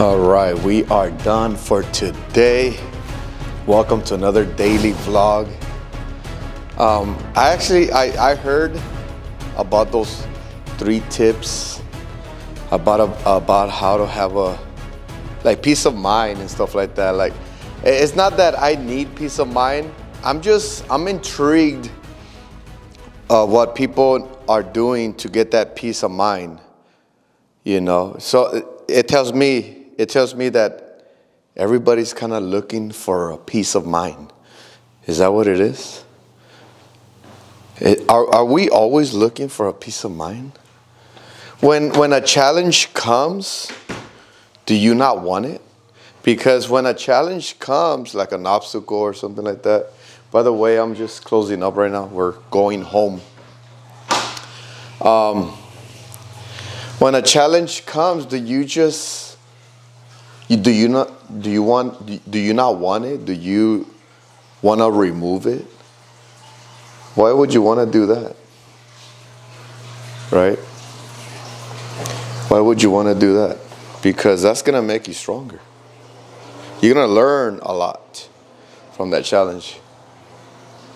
All right, we are done for today. Welcome to another daily vlog. Um, I actually I, I heard about those three tips about a, about how to have a like peace of mind and stuff like that. Like it's not that I need peace of mind. I'm just I'm intrigued of what people are doing to get that peace of mind. You know, so it, it tells me it tells me that everybody's kind of looking for a peace of mind. Is that what it is? It, are, are we always looking for a peace of mind? When, when a challenge comes, do you not want it? Because when a challenge comes, like an obstacle or something like that, by the way, I'm just closing up right now. We're going home. Um, when a challenge comes, do you just do you not? Do you want? Do you not want it? Do you want to remove it? Why would you want to do that? Right? Why would you want to do that? Because that's gonna make you stronger. You're gonna learn a lot from that challenge.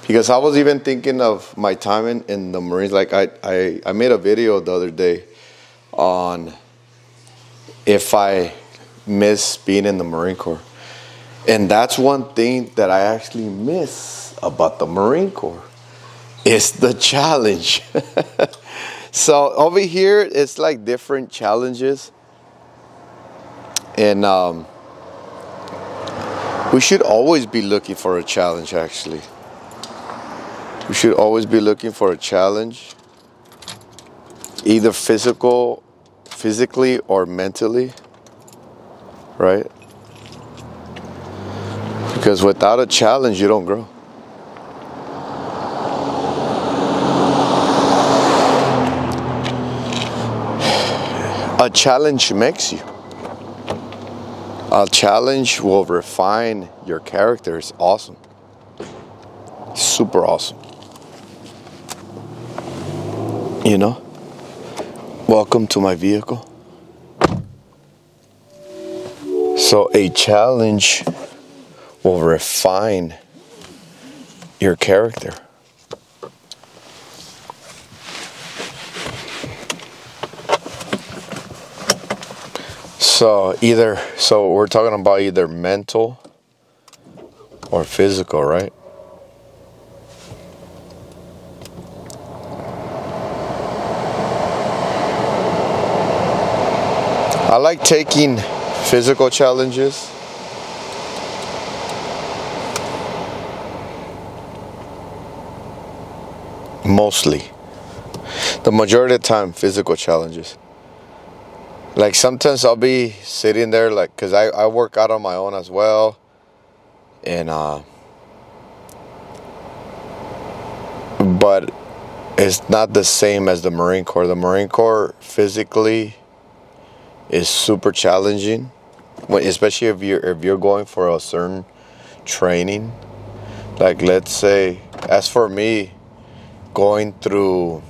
Because I was even thinking of my time in, in the Marines. Like I, I, I made a video the other day on if I miss being in the Marine Corps. And that's one thing that I actually miss about the Marine Corps. It's the challenge. so over here, it's like different challenges. And um, we should always be looking for a challenge, actually. We should always be looking for a challenge, either physical, physically or mentally right? Because without a challenge, you don't grow. A challenge makes you. A challenge will refine your character. It's awesome. Super awesome. You know? Welcome to my vehicle. So, a challenge will refine your character. So, either, so we're talking about either mental or physical, right? I like taking physical challenges. Mostly. The majority of the time, physical challenges. Like sometimes I'll be sitting there, like, because I, I work out on my own as well. And, uh, but it's not the same as the Marine Corps. The Marine Corps physically is super challenging especially if you're if you're going for a certain training. Like let's say as for me going through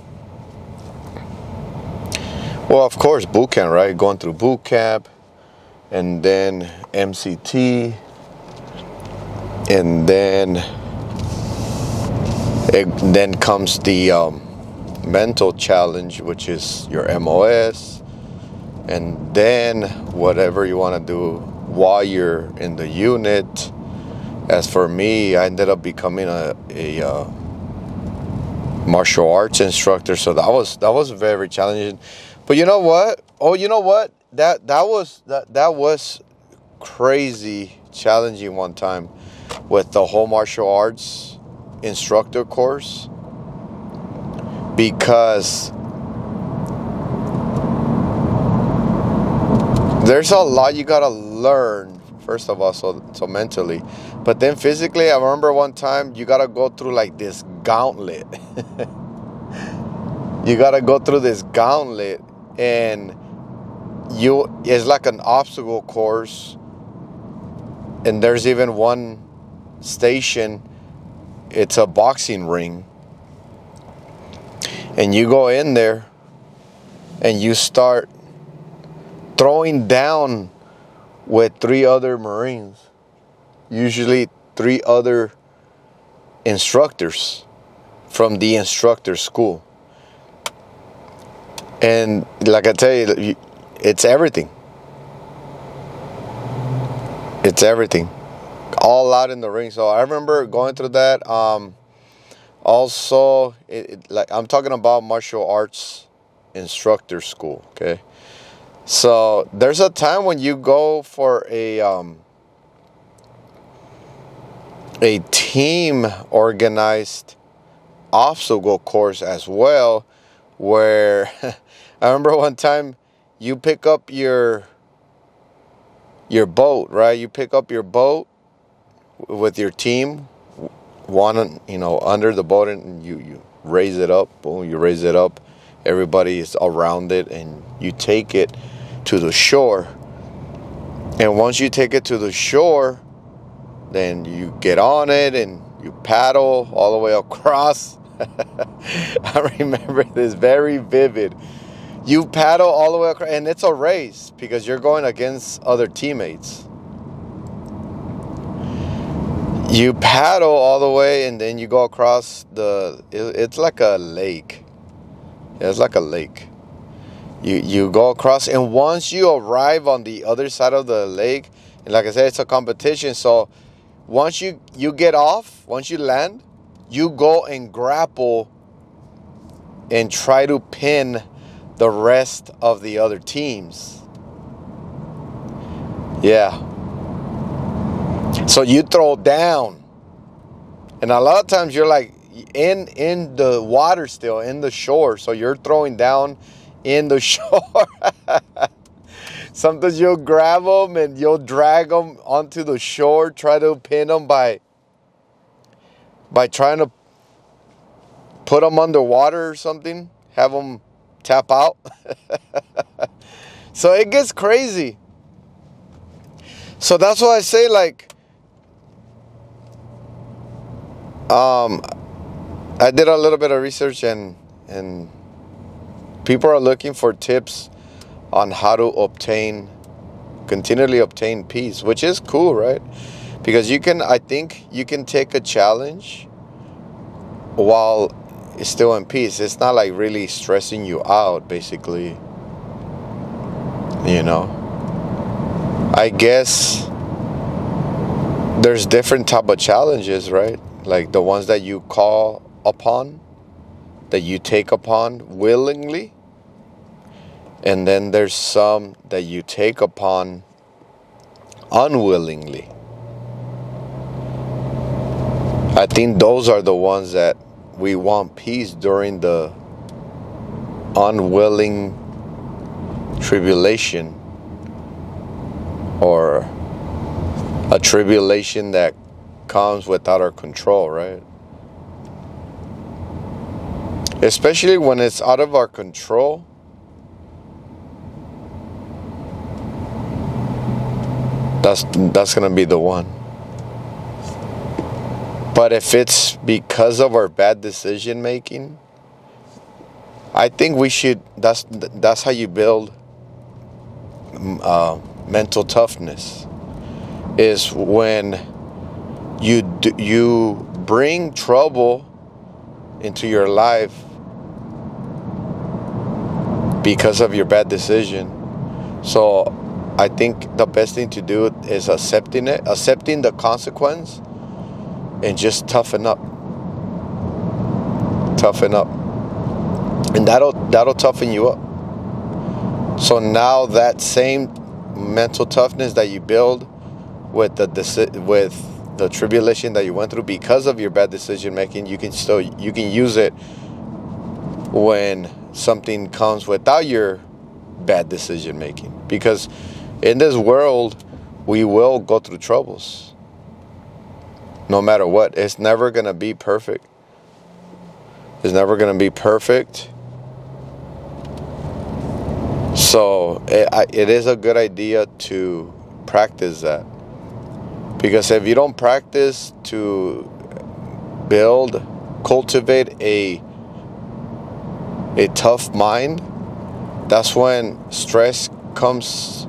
well of course boot camp right? Going through boot camp and then mct and then it then comes the um, mental challenge which is your mos and then whatever you want to do while you're in the unit. As for me, I ended up becoming a, a uh, martial arts instructor, so that was that was very challenging. But you know what? Oh, you know what? That that was that that was crazy challenging one time with the whole martial arts instructor course because there's a lot you gotta learn first of all so so mentally. But then physically i remember one time you gotta go through like this gauntlet. You gotta go through this gauntlet and you it's like an obstacle course and there's even one station it's a boxing ring and you go in there and you start throwing down with three other Marines, usually three other instructors from the instructor school. And like I tell you, it's everything. It's everything. All out in the ring. So I remember going through that. Um, also, it, it, like I'm talking about martial arts instructor school. Okay, so there's a time when you go for a um, a team organized obstacle course as well, where I remember one time you pick up your your boat, right? You pick up your boat with your team, one you know under the boat, and you you raise it up. Boom, you raise it up. Everybody is around it, and you take it to the shore. And once you take it to the shore, then you get on it and you paddle all the way across. I remember this very vivid. You paddle all the way across, and it's a race because you're going against other teammates. You paddle all the way, and then you go across the. It's like a lake. It's like a lake. You you go across, and once you arrive on the other side of the lake, and like I said, it's a competition. So once you you get off, once you land, you go and grapple and try to pin the rest of the other teams. Yeah. So you throw down. And a lot of times you're like in in the water still, in the shore. So you're throwing down in the shore. Sometimes you'll grab them and you'll drag them onto the shore, try to pin them by by trying to put them underwater or something, have them tap out. so it gets crazy. So that's why I say like um I did a little bit of research and and people are looking for tips on how to obtain continually obtain peace, which is cool, right? Because you can I think you can take a challenge while still in peace. It's not like really stressing you out basically. You know. I guess there's different type of challenges, right? Like the ones that you call upon, that you take upon willingly and then there's some that you take upon unwillingly. I think those are the ones that we want peace during the unwilling tribulation or a tribulation that comes without our control, right? Especially when it's out of our control that's that's gonna be the one. But if it's because of our bad decision making, I think we should. That's that's how you build uh, mental toughness. Is when you you bring trouble into your life because of your bad decision. So I think the best thing to do is accepting it, accepting the consequence, and just toughen up. Toughen up, and that'll that'll toughen you up. So now that same mental toughness that you build with the with the tribulation that you went through because of your bad decision making, you can still you can use it when something comes without your bad decision making because in this world, we will go through troubles. No matter what, it's never going to be perfect. It's never going to be perfect. So it, it is a good idea to practice that. Because if you don't practice to build, cultivate a a tough mind, that's when stress comes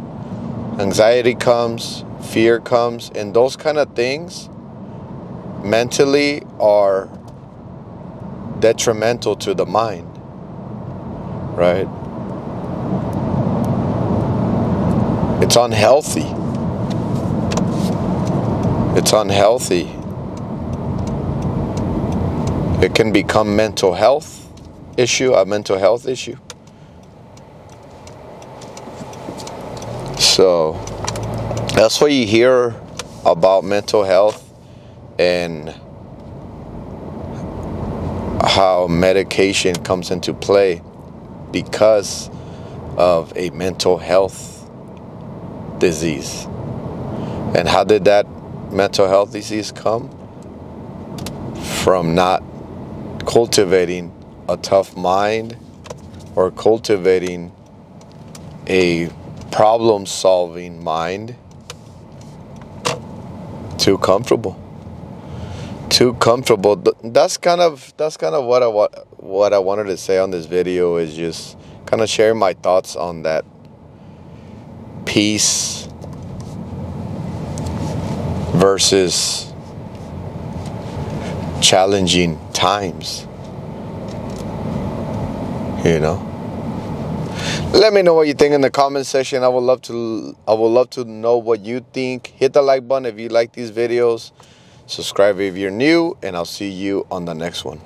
anxiety comes, fear comes, and those kind of things mentally are detrimental to the mind, right? It's unhealthy. It's unhealthy. It can become mental health issue, a mental health issue. So that's what you hear about mental health and how medication comes into play because of a mental health disease. And how did that mental health disease come? From not cultivating a tough mind or cultivating a problem solving mind too comfortable. Too comfortable. That's kind of that's kind of what I what I wanted to say on this video is just kind of sharing my thoughts on that peace versus challenging times. You know let me know what you think in the comment section. I would love to I would love to know what you think. Hit the like button if you like these videos. Subscribe if you're new, and I'll see you on the next one.